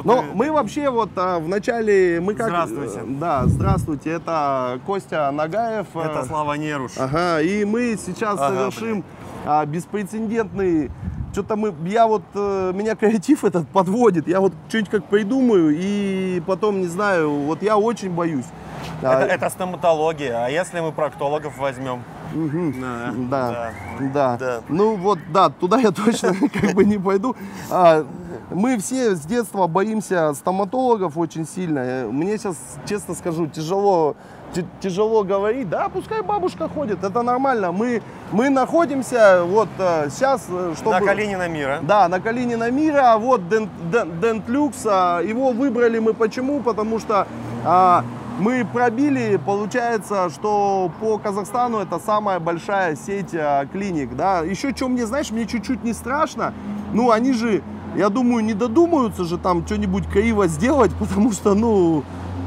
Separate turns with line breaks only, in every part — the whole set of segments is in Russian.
что
Но
ты...
мы вообще вот а, в начале мы как
Здравствуйте.
э, да здравствуйте это Костя Нагаев э,
Это Слава Неруш.
ага и мы сейчас
Ага,
совершим а, беспрецедентный что-то мы я вот э, меня креатив этот подводит я вот что-нибудь как придумаю и потом не знаю вот я очень боюсь А,
Это, это стоматология. А если мы проктологов возьмем? Да.
Да, да,
Да.
Ну вот, да, туда я точно как бы не пойду. А, мы все с детства боимся стоматологов очень сильно. Э, Мне сейчас, честно скажу, тяжело, тяжело говорить. Да, пускай бабушка ходит, это нормально. Мы, мы находимся вот сейчас, чтобы...
На Калинина мира.
Да, на Калинина мира, а вот Дент, Дент- Дентлюкс, а, его выбрали мы почему? Потому что а, мы пробили, получается, что по Казахстану это самая большая сеть а, клиник, да. Еще что мне, знаешь, мне чуть-чуть не страшно, ну, они же, я думаю, не додумаются же там что-нибудь криво сделать, потому что, ну,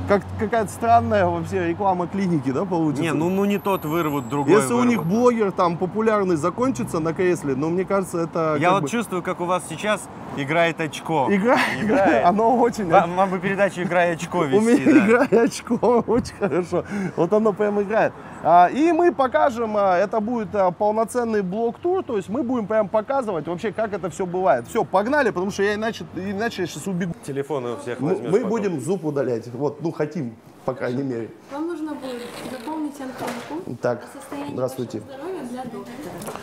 как, какая-то странная вообще реклама клиники, да, получится?
Не, ну, ну не тот вырвут, другой
Если у них
вырвут.
блогер там популярный закончится на кресле, ну, мне кажется, это
Я вот
бы-
чувствую, как у вас сейчас играет очко.
Игра,
Играет.
оно очень...
Вам, вам бы передачу «Играй очко»
У меня
вести, да.
играет очко, очень хорошо. Вот оно прям играет. А, и мы покажем, а, это будет а, полноценный блок-тур, то есть мы будем прям показывать вообще, как это все бывает. Все, погнали, потому что я иначе, иначе я сейчас убегу.
Телефоны у всех
Мы,
возьмешь
мы
потом.
будем зуб удалять, вот, ну хотим, по крайней мере.
Вам нужно будет заполнить анкету
Так, здравствуйте.
здоровья для доктора.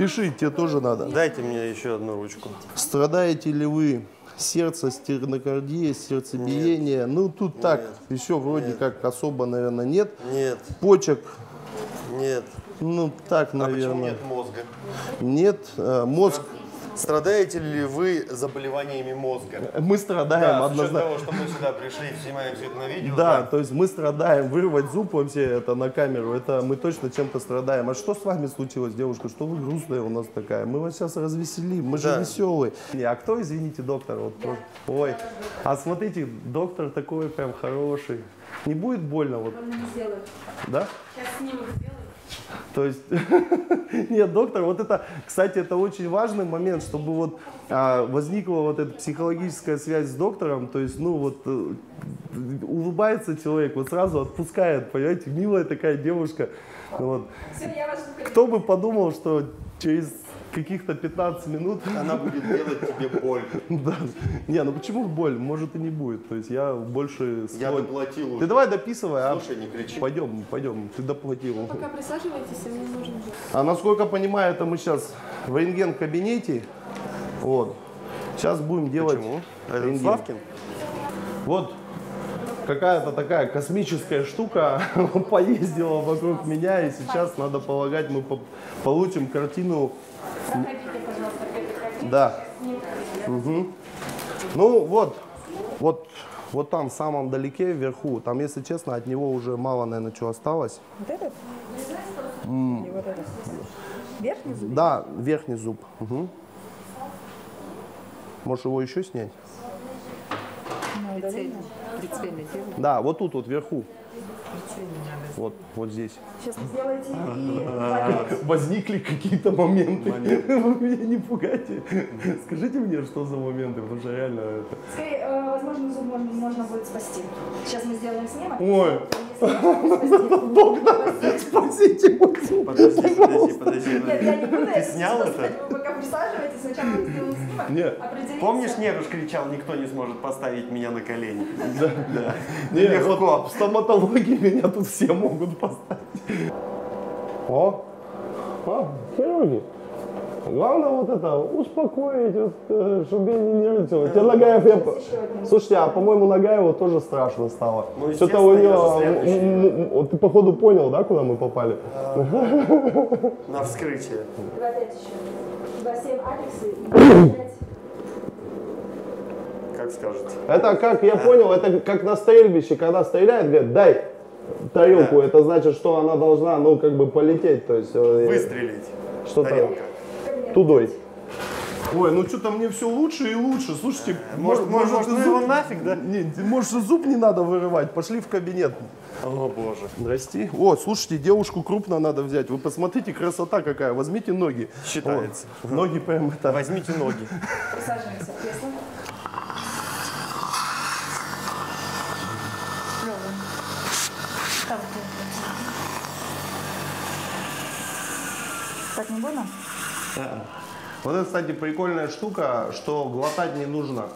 Те вопросы,
Пиши, тебе тоже надо.
Дайте мне еще одну ручку.
Страдаете ли вы сердце, стенокардия, сердцебиение? Ну, тут так, еще вроде как особо, наверное, нет.
Нет,
Почек,
нет.
ну, так,
А почему
наверное.
нет мозга?
Нет, э, мозг,
Страдаете ли вы заболеваниями мозга?
мы страдаем
Да,
однозначно.
того, что мы сюда пришли, снимаем все это на видео.
Да, то есть мы страдаем, вырвать зуб вообще это на камеру, это мы точно чем-то страдаем. А что с вами случилось, девушка? Что вы грустная у нас такая? Мы вас сейчас развеселим, мы же веселые. А кто, извините, доктор? Вот. Ой, а смотрите, доктор такой прям хороший. Не будет больно вот,
вам не сделают.
да?
Сейчас снимок сделаю.
То есть, нет, доктор, вот это, кстати, это очень важный момент, чтобы вот а, возникла вот эта психологическая связь с доктором, то есть, ну вот, э, улыбается человек, вот сразу отпускает, понимаете, милая такая девушка, вот.
Все,
Кто бы подумал, что через каких-то 15 минут,
Она будет делать тебе боль.
да, не, ну почему боль, может и не будет, то есть я больше
Я доплатил
Ты
уже.
давай дописывай, а
Слушай, не кричи.
пойдем, пойдем, ты доплатил.
Пока присаживайтесь, а мне нужен.
А насколько понимаю, это мы сейчас в рентген-кабинете. Вот. Сейчас будем делать
Почему? Это
рентген.
Славкин?
Вот какая-то такая космическая штука поездила вокруг меня, и сейчас, надо полагать, мы по- получим картину.
Пожалуйста,
Да. Мгм. Ну вот, вот, вот там в самом далеке, вверху, там, если честно, от него уже мало, наверное, чего осталось.
Вот этот? И вот этот? Верхний зуб?
Да, верхний зуб. Мгм. Можешь его еще снять?
Удаление?
Прицельно делать.
Да, вот тут вот вверху. Вот, вот здесь.
Сейчас сделайте и валять.
Возникли какие-то моменты. Вы меня не пугайте. Скажите мне, что за моменты, потому что реально это...
Скорее, э, возможно, зуб можно, можно будет спасти. Сейчас мы сделаем снимок.
Ой.
Можно спасти.
Спасите.
Подожди, подожди, подожди.
Нет, я не буду.
Ты снял это?
Вы пока присаживайтесь, сначала мы сделаем снимок.
Нет.
Помнишь, Неруш кричал, никто не сможет поставить меня на колени? Да.
Не,
Легко.
вот в стоматологии меня тут все могут поставить. О, а, хирурги. Главное вот это, успокоить, вот, э, чтобы я не нервничал. Тебе Нагаев, я... Слушайте, а по-моему Нагаеву тоже страшно стало.
Ну,
Что-то у него... Ты походу понял, да, куда мы попали?
На вскрытие.
Два опять еще. Два семь апексы и пять.
Как скажете.
Это как, я понял, это как на стрельбище, когда стреляют, говорят, дай тарелку,
Да.
это значит, что она должна, ну, как бы полететь, то есть... э,
Выстрелить.
Что-то
Тарелка.
Тудой. Ой, ну что-то мне все лучше и лучше. Слушайте,
э, может, может,
может
ну зуб... его нафиг, да?
Не, может, зуб не надо вырывать. Пошли в кабинет.
О, боже.
Здрасте. О, слушайте, девушку крупно надо взять. Вы посмотрите, красота какая. Возьмите ноги.
Считается.
О, ноги прям это.
Возьмите ноги.
Присаживаемся в кресло. Так не больно?
Вот это, кстати, прикольная штука, что глотать не нужно.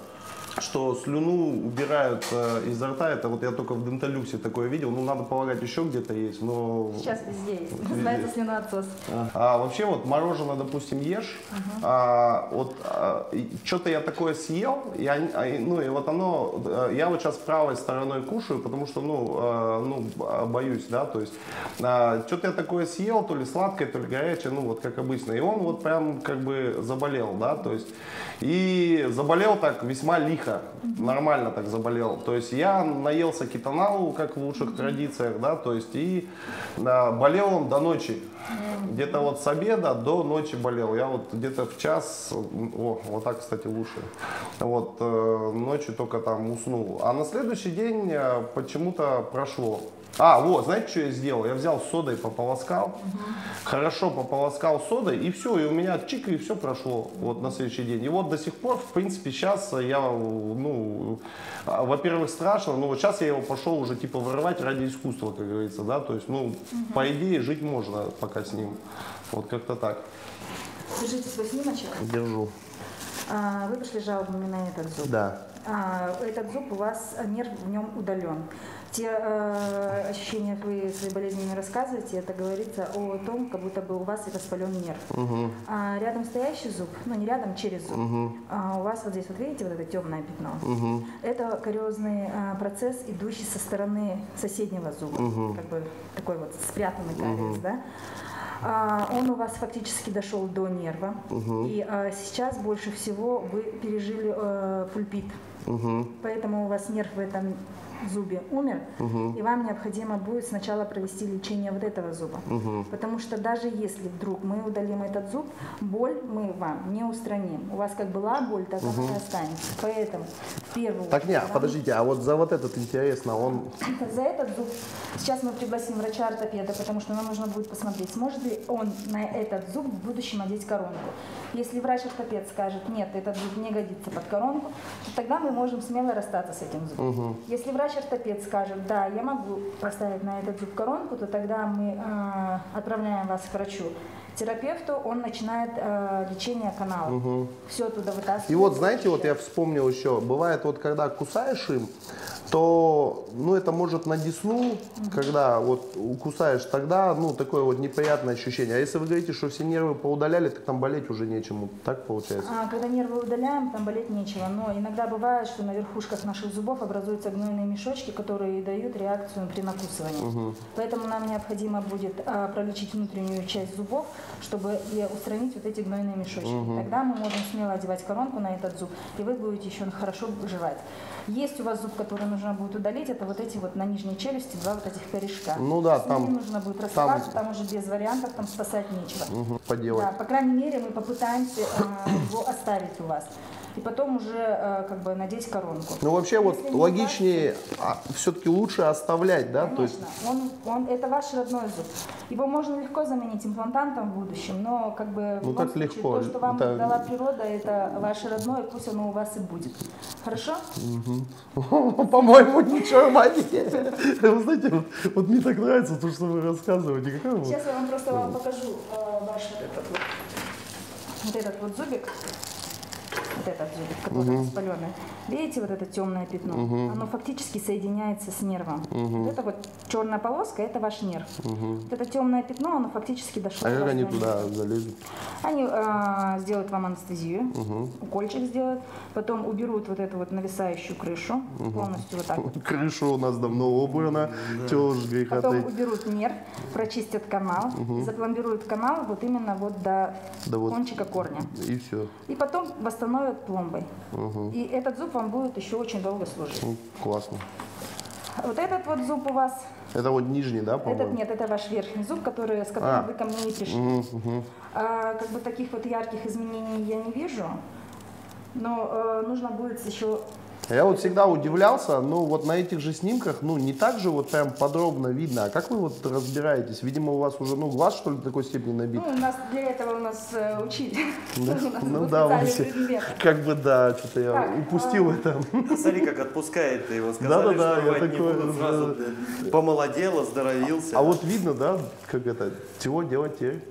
Что слюну убирают э, изо рта, это вот я только в денталюксе такое видел. Ну, надо полагать, еще где-то есть, но...
Сейчас везде есть. Называется слюноотсос.
А, вообще вот мороженое, допустим, ешь, а, вот что-то я такое съел, они- а, ну и вот оно, э, я вот сейчас правой стороной кушаю, потому что, ну, э, ну б- боюсь, да, то есть что-то я такое съел, то ли сладкое, то ли горячее, ну вот как обычно, и он вот прям как бы заболел, да, то есть и заболел так весьма лихо, нормально так заболел, то есть я наелся кетоналу, как в лучших традициях, да, то есть и а, болел он до ночи. Где-то вот с обеда до ночи болел. Я вот где-то в час, о, вот так, кстати, лучше. Вот э, ночью только там уснул. А на следующий день э, почему-то прошло. А, вот, знаете, что я сделал? Я взял содой, пополоскал, хорошо пополоскал содой, и все, и у меня чик, и все прошло вот на следующий день. И вот до сих пор, в принципе, сейчас я, ну, а, во-первых, страшно, но вот сейчас я его пошел уже типа вырывать ради искусства, как говорится, да, то есть, ну, по идее, жить можно пока с ним. Вот как-то так.
Держите свой снимочек.
Держу.
А, Вы пришли жалобами на этот зуб.
Да.
А, Этот зуб у вас, нерв в нем удален. Те э, ощущения, как вы свои болезни не рассказываете, это говорится о том, как будто бы у вас воспален нерв.
Угу.
А рядом стоящий зуб, ну не рядом, через зуб,
Угу.
а у вас вот здесь, вот видите, вот это темное пятно.
Угу.
Это кариозный а, процесс, идущий со стороны соседнего зуба,
Мгм.
как бы такой вот спрятанный кариес, да. А, он у вас фактически дошел до нерва,
Мгм.
и а, сейчас больше всего вы пережили э, пульпит,
Угу.
поэтому у вас нерв в этом зубе умер,
Угу.
и вам необходимо будет сначала провести лечение вот этого зуба.
Угу.
Потому что даже если вдруг мы удалим этот зуб, боль мы вам не устраним. У вас как была боль, так она и останется. Поэтому в первую
Так не,
вам-
подождите, а вот за вот этот интересно, он...
за этот зуб сейчас мы пригласим врача-ортопеда, потому что нам нужно будет посмотреть, сможет ли он на этот зуб в будущем одеть коронку. Если врач-ортопед скажет, нет, этот зуб не годится под коронку, то тогда мы можем смело расстаться с этим зубом.
Угу.
Если врач-ортопед скажет, да, я могу поставить на этот зуб коронку, то тогда мы э, отправляем вас к врачу. Терапевту он начинает э, лечение канала.
Угу.
Все туда вытаскивает.
И вот, знаете, вот я вспомнил еще, бывает вот, когда кусаешь им, то, ну, это может на десну, когда вот кусаешь, тогда, ну, такое вот неприятное ощущение. А если вы говорите, что все нервы поудаляли, так там болеть уже нечему, так получается?
А, когда нервы удаляем, там болеть нечего. Но иногда бывает, что на верхушках наших зубов образуются гнойные мешочки, которые дают реакцию при накусывании.
Мгм.
Поэтому нам необходимо будет а, пролечить внутреннюю часть зубов, чтобы и устранить вот эти гнойные мешочки. Тогда мы можем смело одевать коронку на этот зуб, и вы будете еще хорошо жевать. Есть у вас зуб, который нужно будет удалить, это вот эти вот на нижней челюсти два вот этих корешка.
Ну да,
С
там-
нужно будет расставаться, там, уже без вариантов, там спасать нечего.
Мгм, Поделать.
Да, по крайней мере, мы попытаемся э, его оставить у вас. И потом уже э, как бы надеть коронку.
Ну, вообще, вот
Если не
логичнее, все-таки лучше оставлять, да? То есть,
Конечно, он, он, это ваш родной зуб. Его можно легко заменить имплантантом в будущем, но как бы
Ну, как
случае,
легко?
то, что вам
Это-
дала природа, это ваше родное, пусть оно у вас и будет. Хорошо?
по-моему, ничего магии. Вы знаете, вот, вот мне так нравится то, что вы рассказываете. Вот-
Сейчас я вам просто вам покажу э, ваш вот вот, вот этот вот зубик. Вот этот зубик, который воспаленный. Видите вот это темное пятно? Оно фактически соединяется с нервом. Вот это вот черная полоска, это ваш нерв. Вот это темное пятно, оно фактически дошло
А
до
как они туда залезут?
Они э, сделают вам анестезию, укольчик сделают, потом уберут вот эту вот нависающую крышу, полностью вот так вот.
Крыша у нас давно убрана, чего уж греха
Потом уберут нерв, прочистят канал, запломбируют канал вот именно вот до
Да вот.
кончика корня.
И все.
И потом восстановят пломбой. И этот зуб вам будет еще очень долго служить.
Ну, классно.
Вот этот вот зуб у вас,
Это вот нижний, да,
этот
по-моему?
нет, это ваш верхний зуб, который, с которым
А.
вы ко мне не пришли.
Мгм.
А, как бы таких вот ярких изменений я не вижу, но э, нужно будет еще
Я вот всегда удивлялся, ну вот на этих же снимках, ну не так же вот прям подробно видно. А как вы вот разбираетесь? Видимо, у вас уже, ну глаз что ли такой степени набит?
Ну, у нас для этого у нас э, учили.
Да? Ну да,
предмет.
Как бы да, что-то я
Так,
упустил
а,
это.
Смотри, как отпускает его. Сказали,
Да-да-да,
что
я
рвать не
такой,
будут.
да.
Сразу помолодел, оздоровился.
А вот видно, да, как это, чего делать теперь?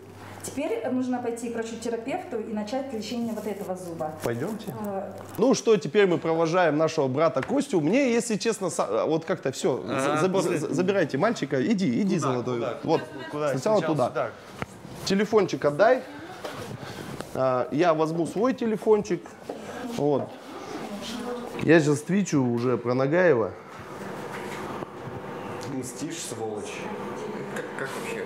Теперь нужно пойти к врачу-терапевту и начать лечение вот этого зуба.
Пойдемте.
Э,
Ну что, теперь мы провожаем нашего брата Костю. Мне, если честно, са- вот как-то все.
А,
забирайте мальчика. Иди, иди, золотой.
Куда?
Вот,
Куда?
сначала туда.
сюда.
Телефончик отдай. А, Я возьму свой телефончик. Вот. Я сейчас твичу уже про Нагаева.
Мстишь, сволочь.
Как, как вообще?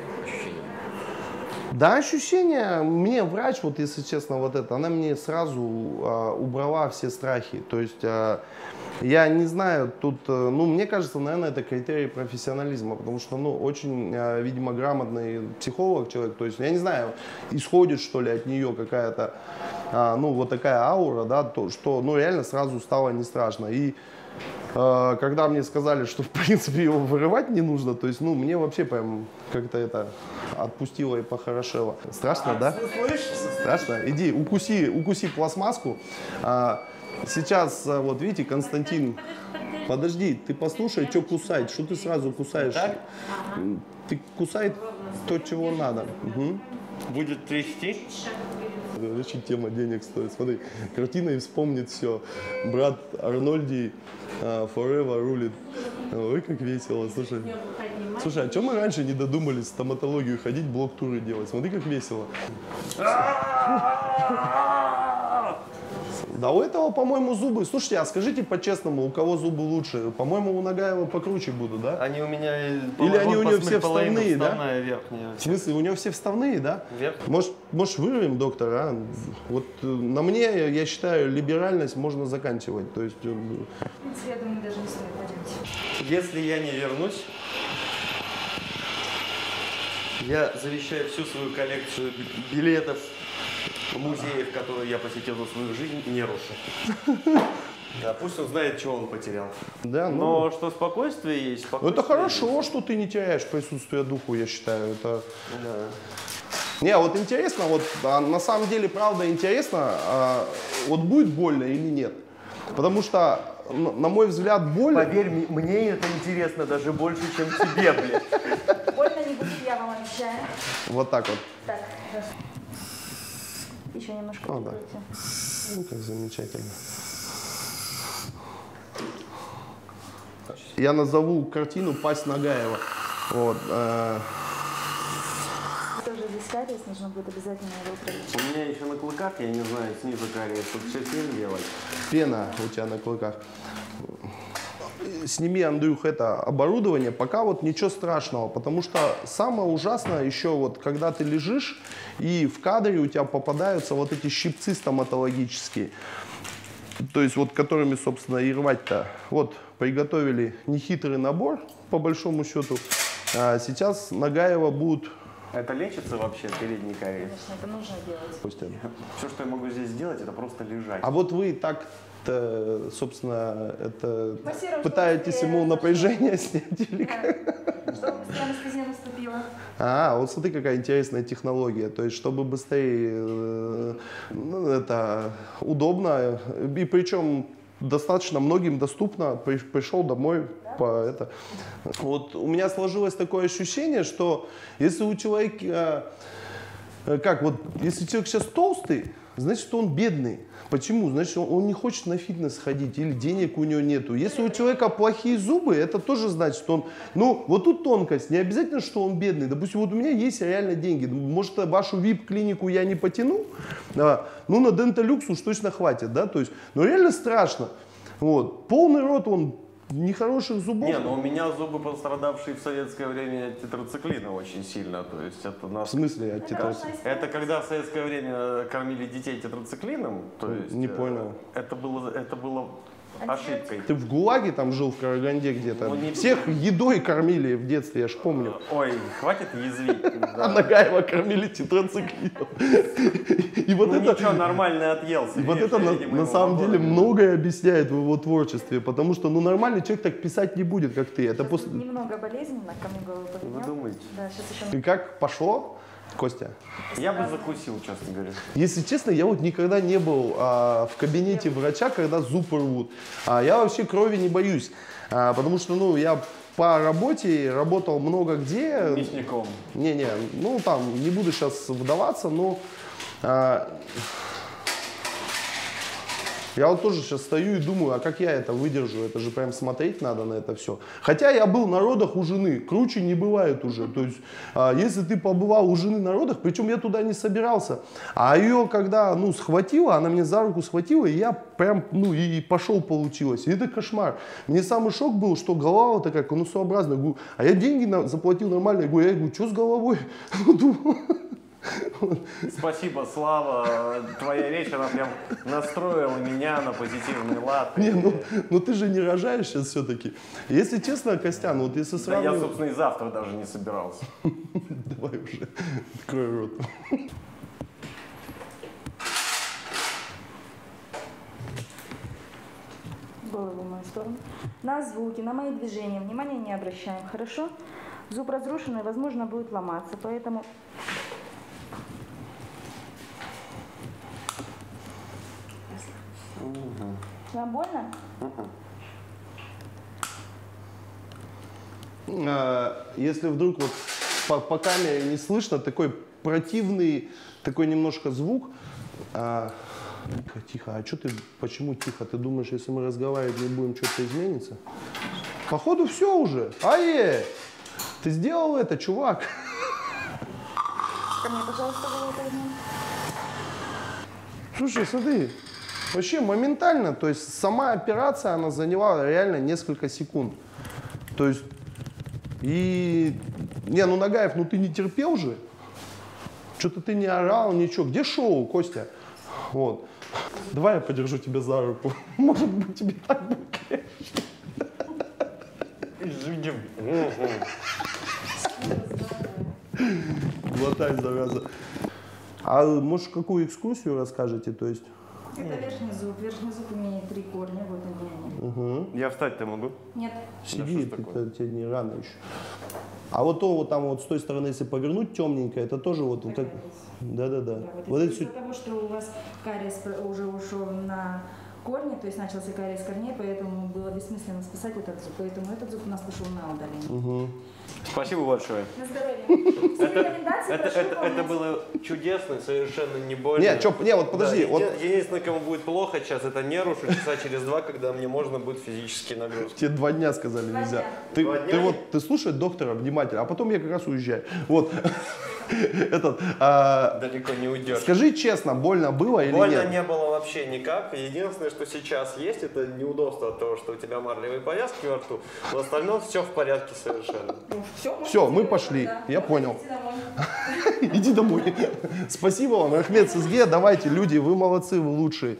Да, ощущение, мне врач, вот если честно, вот это, она мне сразу а, убрала все страхи. То есть а, я не знаю, тут, э, ну, мне кажется, наверное, это критерий профессионализма, потому что, ну, очень, а, видимо, грамотный психолог человек, то есть, я не знаю, исходит, что ли, от нее какая-то, а, ну, вот такая аура, да, то, что, ну, реально сразу стало не страшно. И а, когда мне сказали, что в принципе его вырывать не нужно, то есть, ну, мне вообще прям как-то это отпустило и похорошело. Страшно, да? Страшно? Иди, укуси, укуси пластмасску. А, сейчас, а, вот видите, Константин, подожди, ты послушай, что кусать, что ты сразу кусаешь? Ты кусай то, чего надо. Мгм.
Будет трясти?
Очень тема денег стоит. Смотри, картина и вспомнит все. Брат Арнольди а, Forever рулит. Ой, как весело, слушай. Слушай, а чем мы раньше не додумались стоматологию ходить, блок-туры делать? Смотри, как весело. Да у этого, по-моему, зубы. Слушайте, а скажите по-честному, у кого зубы лучше? По-моему, у Нагаева покруче будут, да?
Они у меня... э,
Или они у нее все вставные, да?
верхняя.
В смысле, у него все вставные, да?
Верх.
Может, может вырвем доктора? а? Вот э, на мне, я считаю, либеральность можно заканчивать. То есть, э,
я думаю, даже не стоит, пойдемте.
Если я не вернусь, я завещаю всю свою коллекцию билетов, музеев, которые я посетил за свою жизнь, не рушу. Да, пусть он знает, что он потерял.
да, ну,
Но что спокойствие есть, спокойствие
это хорошо,
есть.
что ты не теряешь присутствие духу, я считаю. Это...
Да.
Не, вот интересно, вот а, на самом деле, правда, интересно, а, вот будет больно или нет. Потому что, на на мой взгляд, боль...
Поверь, мне это интересно даже больше, чем тебе, блядь.
Больно не будет, я вам обещаю.
Вот так вот.
Так, хорошо. Еще немножко
О, да.
делайте.
Ну, как замечательно. Я назову картину «Пасть Нагаева». Вот, э,
Тоже здесь кариес, нужно будет обязательно его пролечить.
У меня еще на клыках, я не знаю, снизу кариес, тут что с ним делать?
пена у тебя на клыках. Сними, Андрюх, это оборудование, пока вот ничего страшного, потому что самое ужасное еще вот, когда ты лежишь, и в кадре у тебя попадаются вот эти щипцы стоматологические, то есть вот которыми, собственно, и рвать-то. Вот, приготовили нехитрый набор, по большому счету. А сейчас Нагаева будут...
Это лечится вообще, передний кариес?
Конечно, это нужно делать.
Костя,
Все, что я могу здесь сделать, это просто лежать.
А вот вы так-то, собственно, это
Массируем,
пытаетесь ему напряжение снять или как?
Да. Чтобы быстрее анестезия наступила.
А, вот смотри, какая интересная технология. То есть, чтобы быстрее, э, ну, это удобно, и причем достаточно многим доступно. При- Пришел домой по это. Вот у меня сложилось такое ощущение, что если у человека, как вот, если человек сейчас толстый, значит, он бедный. Почему? Значит, он, он не хочет на фитнес ходить или денег у него нету. Если у человека плохие зубы, это тоже значит, что он... Ну, вот тут тонкость. Не обязательно, что он бедный. Допустим, вот у меня есть реально деньги. Может, вашу VIP-клинику я не потяну, а, ну, на Денталюкс уж точно хватит, да? То есть, ну, реально страшно. Вот. Полный рот, он нехороших зубов.
Не, ну у меня зубы пострадавшие в советское время от тетрациклина очень сильно. То есть это
В
нас...
смысле, от тетрос-
Это когда в советское время кормили детей тетрациклином, то есть...
Не
э,
понял.
Это было, это было ошибкой.
Ты в ГУЛАГе там жил, в Караганде где-то?
Ну, не-
Всех едой кормили в детстве, я ж помню.
Ой, хватит язвить.
А. Нагаева кормили тетрациклином. И вот
Ну
это...
ничего, нормально отъелся.
И вот это на, самом деле многое объясняет в его творчестве, потому что ну нормальный человек так писать не будет, как ты. Это после...
немного болезненно, ко мне голову
Вы думаете?
Да, сейчас еще
И как пошло, Костя?
Я бы закусил, честно говоря.
Если честно, я вот никогда не был а, в кабинете врача, когда зуб рвут. А я вообще крови не боюсь, А, потому что ну я по работе работал много где.
Мясником.
Не-не, ну там не буду сейчас вдаваться, но а, я вот тоже сейчас стою и думаю, а как я это выдержу? Это же прям смотреть надо на это все. Хотя я был на родах у жены, круче не бывает уже. То есть, а, если ты побывал у жены на родах, причем я туда не собирался, а ее когда, ну, схватила, она меня за руку схватила, и я прям, ну, и, пошел получилось. И это кошмар. Мне самый шок был, что голова вот такая конусообразная. Говорю, а я деньги заплатил нормально. Я говорю, я говорю, что с головой?
Спасибо, Слава. Твоя речь, она прям настроила меня на позитивный лад.
Не, ну, ну ты же не рожаешь сейчас все-таки. Если честно, Костян, вот если
Да я,
сравнивать...
собственно, и завтра даже не собирался.
Давай уже, открой рот.
Голову в мою сторону. На звуки, на мои движения внимания не обращаем, хорошо? Зуб разрушенный, возможно, будет ломаться, поэтому Вам больно?
А, Если вдруг вот по, по камере не слышно, такой противный, такой немножко звук. А, тихо, тихо, а что ты, почему тихо? Ты думаешь, если мы разговаривать не будем, что-то изменится? Походу все уже. Ае! Ты сделал это, чувак.
Ко мне, пожалуйста.
Слушай, смотри, вообще моментально, то есть сама операция, она заняла реально несколько секунд. То есть, и, не, ну Нагаев, ну ты не терпел же? Что-то ты не орал, ничего. Где шоу, Костя? Вот. Давай я подержу тебя за руку. Может быть, тебе так будет легче.
Извини.
Глотай, зараза. А может, какую экскурсию расскажете? То есть,
Это верхний зуб. Верхний зуб имеет три корня. Вот они.
угу.
Я встать-то могу?
Нет.
Сиди,
такое?
ты- тебе не рано еще. А вот то вот там вот с той стороны, если повернуть темненько, это тоже вот, вот так. Да, да, да.
Да, вот
Вот это
из-за
всё-
того, что у вас кариес уже ушел на корни, то есть начался кариес корней, поэтому было бессмысленно спасать этот зуб. Поэтому этот зуб у нас пошел на удаление.
Мгм.
Спасибо большое.
На здоровье.
Это, это, это, было чудесно, совершенно не больно.
Не, чё, не, вот подожди,
Да,
вот
еди- Единственное, кому будет плохо сейчас, это нерушу часа через два, когда мне можно будет физические нагрузки.
тебе два дня сказали
Два
нельзя.
дня.
Ты,
Два
ты
дня?
вот, ты слушай доктора внимательно, а потом я как раз уезжаю. Вот. Этот, а,
Далеко не уйдешь.
скажи честно, больно было или
Больно
нет?
не было вообще никак. Единственное, что сейчас есть, это неудобство от того, что у тебя марлевые повязки во рту. В остальном все в порядке совершенно.
Все,
Всё, мы пошли. Я понял. Иди домой. Спасибо вам, Ахмед Сызге. Давайте, люди, вы молодцы, вы лучшие.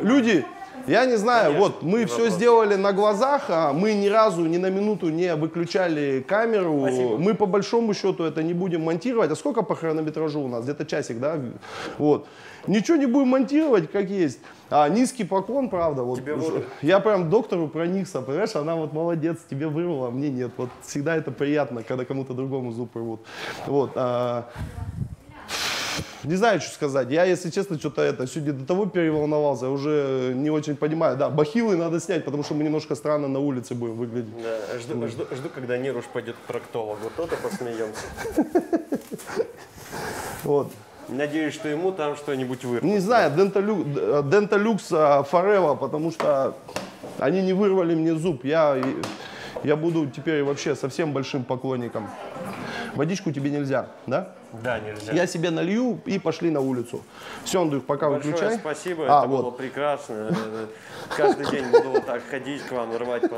Люди, я не знаю,
Конечно,
вот мы все
вопрос.
сделали на глазах, а мы ни разу ни на минуту не выключали камеру.
Спасибо.
Мы по большому счету это не будем монтировать. А сколько по хронометражу у нас? Где-то часик, да? Вот. Ничего не будем монтировать, как есть. А, низкий поклон, правда. Вот,
Тебе воду.
я прям доктору проникся, понимаешь, она вот молодец, тебе вырвала, а мне нет. Вот всегда это приятно, когда кому-то другому зуб рвут. Вот. а, не знаю, что сказать. Я, если честно, что-то это сегодня до того переволновался, я уже не очень понимаю. Да, бахилы надо снять, потому что мы немножко странно на улице будем выглядеть.
Да, жду, жду, жду, когда Неруш пойдет к проктологу. То-то посмеемся.
Вот.
Надеюсь, что ему там что-нибудь вырвет.
Не знаю, Денталюкс а, Форева, потому что они не вырвали мне зуб. Я, я буду теперь вообще совсем большим поклонником. Водичку тебе нельзя, да?
Да, нельзя.
Я себе налью и пошли на улицу. Все, Андрюх, пока
Большое
выключай.
спасибо,
А,
это
вот.
было прекрасно. Э, Каждый день буду вот так ходить к вам, рвать по.